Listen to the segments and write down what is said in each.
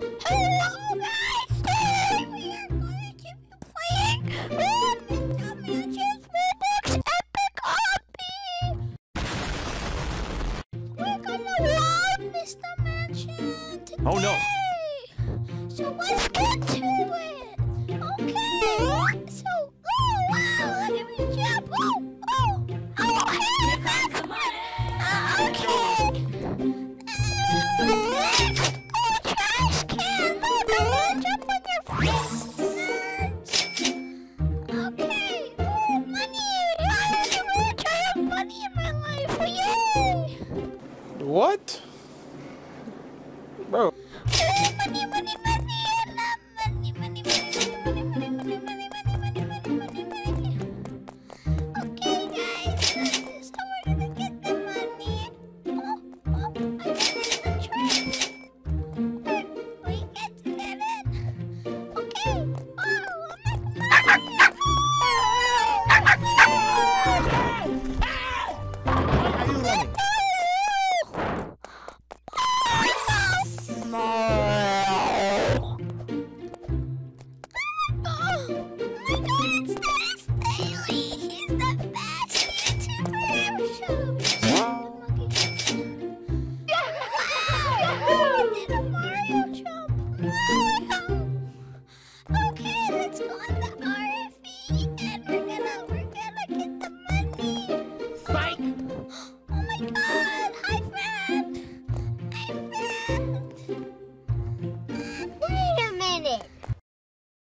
Hello guys! Today we are going to playing Epic Hobby! We're gonna Mr. Mansion today! Oh, no. So let's get to What? Bro,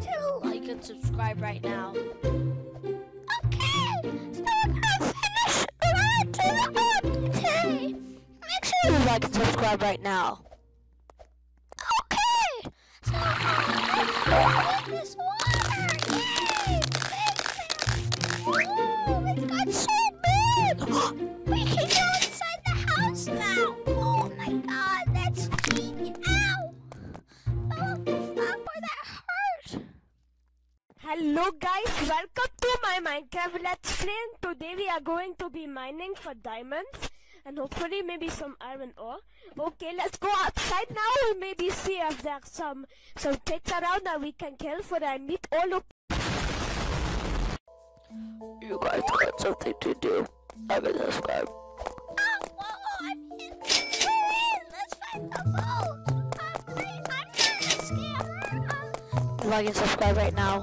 To Like and subscribe right now. Okay, so we're gonna finish right to the end today. Make sure to Like and subscribe right now. Okay, so let's this water. Hello guys, welcome to my Minecraft Let's Play and today we are going to be mining for diamonds and hopefully maybe some iron ore. Okay, let's go outside now and maybe see if there's some some pigs around that we can kill for our meat. Oh look, You guys got something to do. Like and subscribe. Oh, whoa, I'm in. We're in. Let's find the boat. Um, I, I'm not a scammer. Like and subscribe right now.